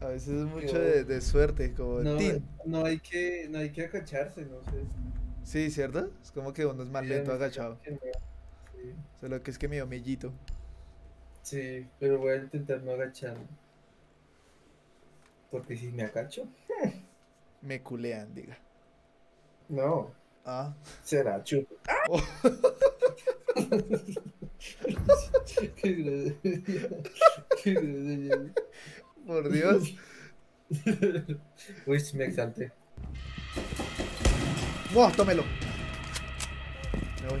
A veces es mucho de, de suerte, como No, tin. no hay que, no hay que agacharse, no sé. Sí, ¿cierto? Es como que uno es más lento agachado. Sí, Solo que es que mi homillito. sí, pero voy a intentar no agacharme. Porque si me agacho, Me culean, diga. no, Ah. será chupo. Oh. Qué grosería. Qué grosería. Por Dios. Uy, me exalté. ¡Buah! Tómelo. Me voy.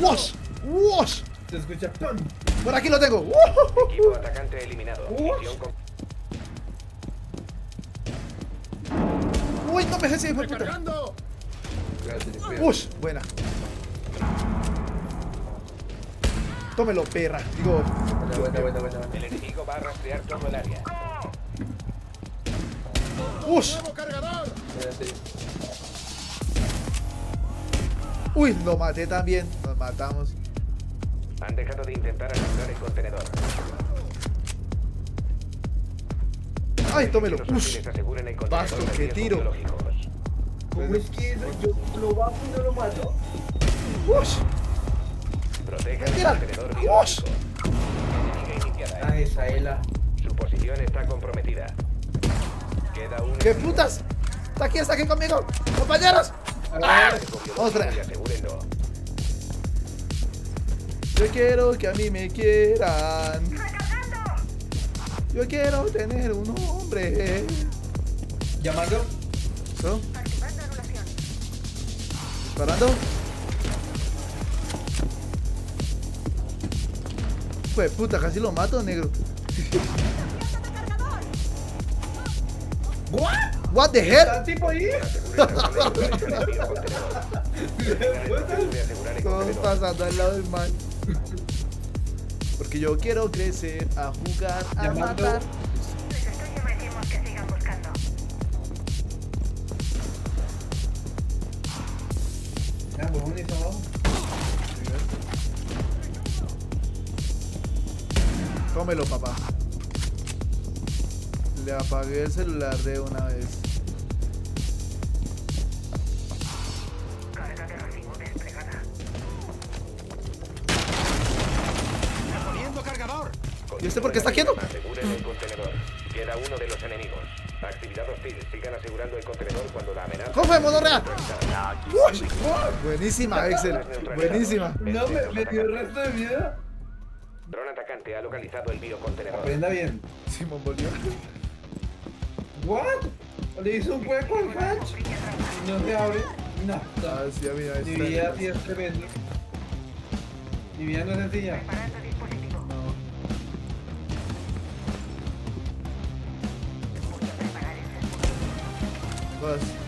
¡Wash! ¡Wash! Se escucha ¡pum! Por aquí lo tengo. Equipo atacante eliminado. Uy. No me dejes hijo de puta. Buena. Tómelo, perra. Digo, Buena, buena, buena, buena, buena. Va a rastrear todo el área. ¡ush! ¡Nuevo cargador! Espérate. ¡Uy! Lo maté también. Nos matamos. Han dejado de intentar asegurar el contenedor. ¡Ay! Tómelo. ¡Ush! Basto, qué tiro. ¿Cómo es que eso? Yo lo bajo y no lo mato. ¡Ush! Proteja el contenedor ¡Ush! Esa Ela. Su posición está comprometida. Queda un ¡Qué putas! ¡Está aquí, está aquí conmigo! ¡Compañeros! ¡Ah! Otra. Yo quiero que a mí me quieran. Yo quiero tener un hombre. Llamando. ¿Eso? Disparando. Pues puta, casi lo mato, negro. ¿What? What the hell? ¿Está tipo ahí? Todos pasando al lado del man. Porque yo quiero crecer a jugar, a Llamando. matar. Tómelo, papá. Le apagué el celular de una vez. Carga de recibo desplegada. ¡Poniendo cargador! ¿Y este por qué está quieto? Aseguren el contenedor. Queda uno de los enemigos. Actividad hostil. Sigan asegurando el contenedor cuando la amenaza. ¡Coge, monorrea! Neutralizada. Ush. Buenísima, Excel. Buenísima. No, me, me dio el resto de vida. Atacante ha localizado el biocontenedor. Aprenda bien. Simón volvió. ¿What? Le hizo un hueco al hatch. No se abre. No. Ah, sí, amiga. Mi está- vida sí es tremendo. Mi vida no es sencilla. Preparando dispositivo. No. Voy a preparar el refuerzo. Vas.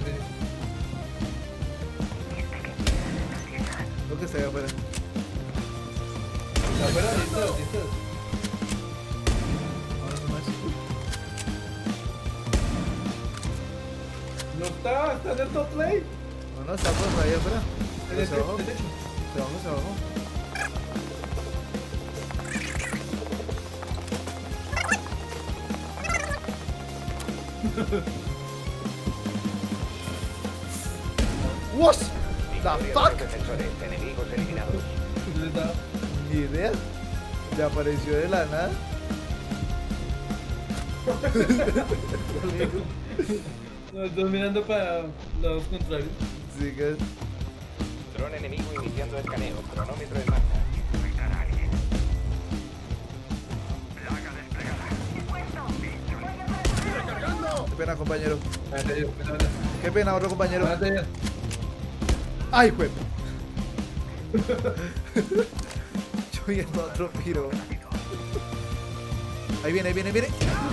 Atacante. Espérate. Lo que está ahí afuera. Está afuera, listo, listo. Ahora no más. No está, está en el top lane. No, no, está por ahí afuera. En Pero What the fuck? Enemigos eliminados. ¿Dónde está? Ni idea. Le apareció de la nada. No, estoy mirando para lados contrarios. Sí que Dron enemigo iniciando escaneo. Cronómetro en marcha. Qué pena, compañero. Qué pena, otro compañero. ¡Ay, juez! Yo viendo a otro piro. Ahí viene, ahí viene, ahí viene.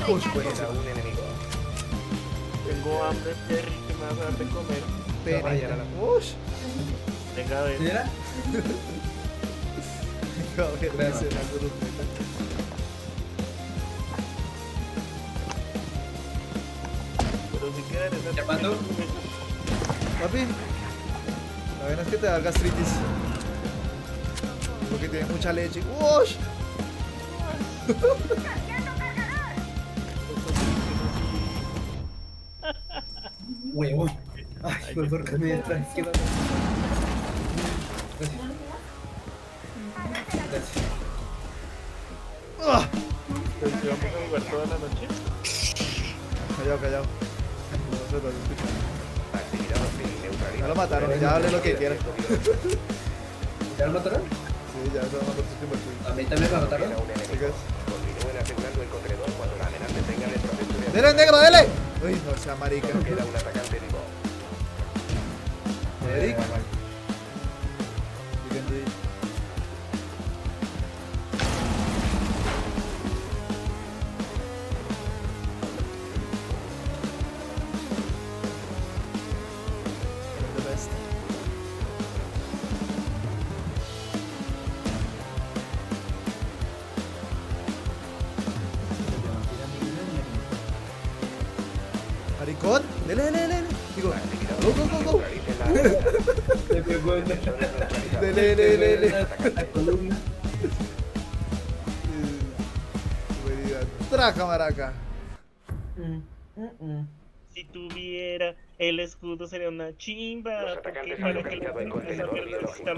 Uy, buena. Un enemigo. Tengo hambre, Terry, que me vas a dar de comer. Pena. Vaya, la- Ush. Venga, a ver. ¿Mira? A ver, dice la. Pero si queda en esa ¿Llamando? Papi, verdad es que te da gastritis. Porque tiene mucha leche. ¡Ush! Huevón. Ay, por favor, que me vamos. Gracias. Gracias. ¡Ah! Pues que vamos a jugar toda la noche. Callado, callado. No se lo escucha. Ya lo mataron, ya hable lo que quiera. ¿Ya lo mataron? Sí, ya se van a mí también me mataron. Continúen asegurando el contenedor cuando la amenaza tenga el proceso de ¡Dele, negro, dele! Uy, no sea marica. Queda un atacante vivo. Eric. Digo, go, go, go, go. Pegó en la- columna. Traca, maraca. Si tuviera el escudo sería una chimba. Los atacantes han localizado el contenedor biológico.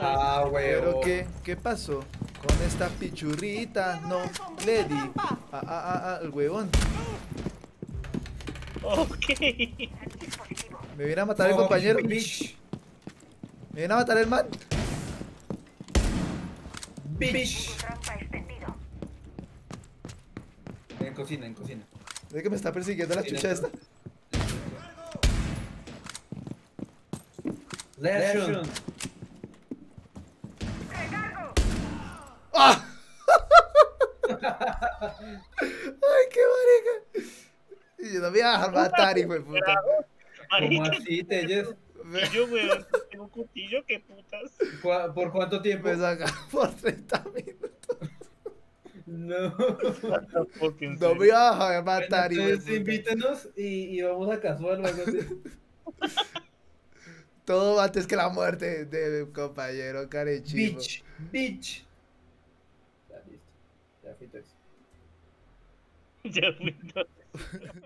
Ah, Pero huevo. qué, ¿qué pasó? Con esta pichurrita no le di ah, ah, ah, ah, al huevón. Ok. Me viene a matar el Oh, compañero. Me Bitch. viene a matar el man. Bitch. En cocina, en cocina. Es que me está persiguiendo la chucha esta. Lesion. ¡Ah! ¡Ay, qué marica! Y yo no me iba a dejar matar, hijo de puta. ¿Cómo así, Telles? y yo, weón, tengo un cuchillo, qué putas. ¿Cu- ¿Por cuánto tiempo? Saca por 30 minutos. No. No me a dejar matar, hijo de puta. invítenos y, y vamos a casual así. Todo antes que la muerte de mi compañero Carechivo. Bitch. Bitch. Ya listo. Ya fui. Ya fui.